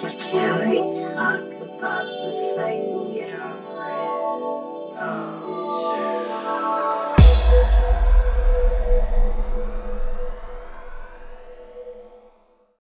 to carry talk about the psyche? Yeah,